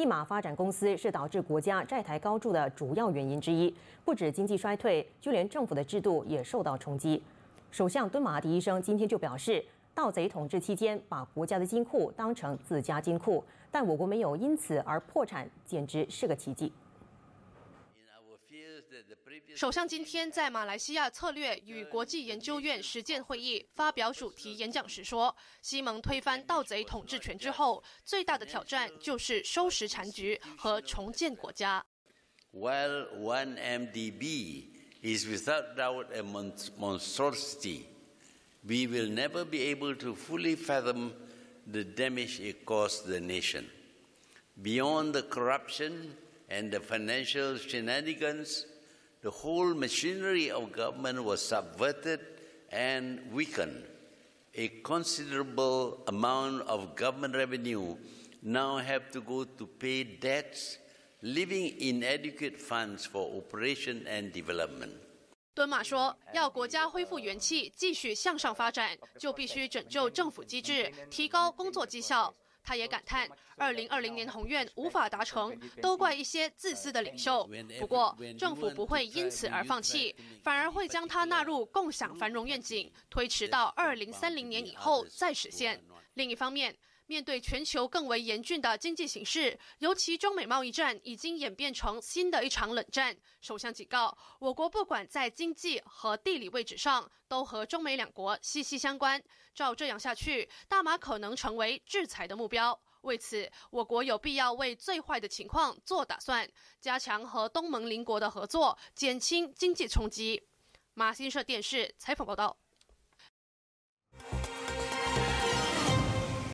一马发展公司是导致国家债台高筑的主要原因之一。不止经济衰退，就连政府的制度也受到冲击。首相敦马迪医生今天就表示，盗贼统治期间把国家的金库当成自家金库，但我国没有因此而破产，简直是个奇迹。首相今天在马来西亚策略与国际研究院实践会议发表主题演讲时说：“西蒙推翻盗贼统治权之后，最大的挑战就是收拾残局和重建国家。” While one MDB is without doubt a monstrosity, we will never be able to fully fathom the damage it caused the nation. Beyond the corruption and the financial shenanigans, the whole machinery of government was subverted and weakened. A considerable amount of government revenue now have to go to pay debts, leaving inadequate funds for operation and development. 敦马说，要国家恢复元气，继续向上发展，就必须拯救政府机制，提高工作绩效。 他也感叹，二零二零年宏愿无法达成，都怪一些自私的领袖。不过，政府不会因此而放弃，反而会将它纳入共享繁荣愿景，推迟到二零三零年以后再实现。另一方面，面对全球更为严峻的经济形势，尤其中美贸易战已经演变成新的一场冷战。首相警告，我国不管在经济和地理位置上，都和中美两国息息相关。照这样下去，大马可能成为制裁的目标。为此，我国有必要为最坏的情况做打算，加强和东盟邻国的合作，减轻经济冲击。马新社电视采访报道。